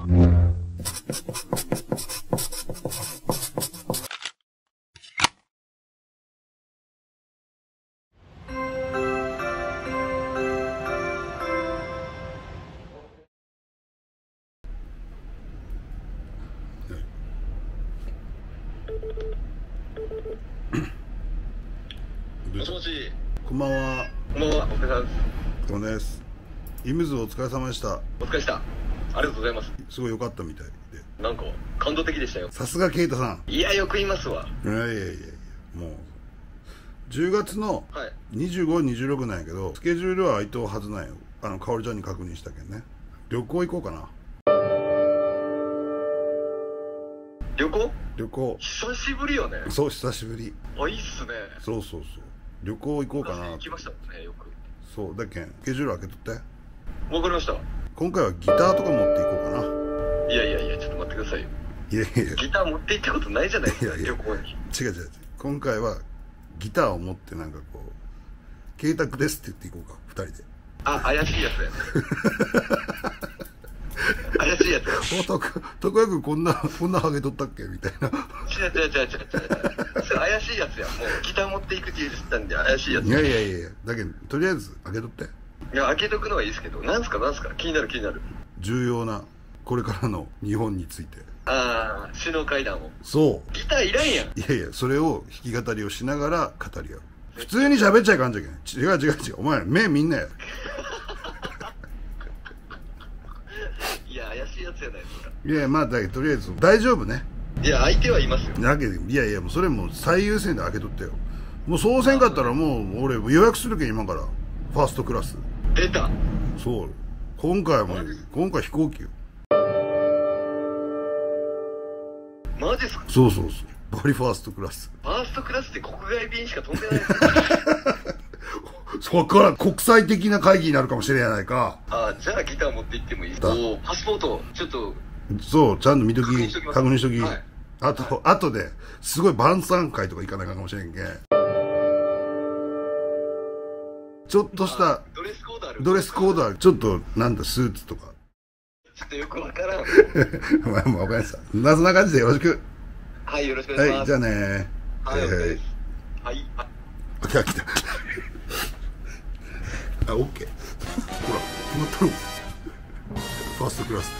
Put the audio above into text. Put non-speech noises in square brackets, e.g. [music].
こんばんは、こんばんは、お疲れ様です。イムズお疲れ様でした。お疲れした。ありがとうございます。すごい良かったみたいで。なんか、感動的でしたよ。さすがケイタさん。いや、よく言いますわ。いやいやいやいや、もう、10月のはい。25、26なんやけど、スケジュールは空いとうはずなんよ。あの、かおりちゃんに確認したけんね。旅行行こうかな。旅行？旅行。久しぶりよね。そう、久しぶり。あ、いいっすね。そうそうそう。旅行行こうかな昔。行きましたもんね、よく。そう、だけん、スケジュール開けとって。わかりました。今回はギターとか持っていこうかな。いやいやいや、ちょっと待ってくださいよ。いやいやいや、ギター持って行ったことないじゃないですか、いやいや旅行に。違う違う。今回はギターを持ってなんかこう、ケイタクですって言っていこうか、二人で。あ、怪しいやつだよね。[laughs] 怪しいやつよ。おとく、とこやくこんな、こんなハゲとったっけみたいな。違う違う違う違う違う。それ怪しいやつや。もう、ギター持っていくって言ってたんで、怪しいやつ。いやいやいやいや、だけど、とりあえず開けとって。いや、開けとくのはいいですけど、なんすかなんすか？気になる気になる。重要な、これからの日本について。ああ、首脳会談を。そギターいらんやん。う。いやいや、それを弾き語りをしながら語り合う。普通に喋っちゃいかんじゃけん。違う違う違う。お前、目みんなや。[laughs] いや、怪しいやつやないですか。いやまあ、だけど、とりあえず、大丈夫ね。いや、相手はいますよ。だけど、いやいや、もうそれもう最優先で開けとってよ。もうそうせんかったらもう、俺予約するけん、今から。ファーストクラス。出た。そう。今回はもう、今回飛行機よ。マジっすか？そうそうそう。バリファーストクラス。ファーストクラスって国外便しか飛んでない [laughs] そっから国際的な会議になるかもしれないか。ああ、じゃあギター持って行ってもいいですだおーパスポート、ちょっと、そう、ちゃんと見とき、確認しときます確認しとき。はいあと、あとで、すごい晩餐会とか行かないかもしれんけん。ちょっとしたあドレスコードあるドレスコードは、ちょっと、なんだ、スーツとか。ちょっとよくわからん。[laughs] まあ、もうわかりました。なそんな感じでよろしく。はい、よろしくお願いしはい、ます。じゃあねはい、はい。はい、ああ、来た来た。あ、オッケー。ほら、決まったろ。ファーストクラス。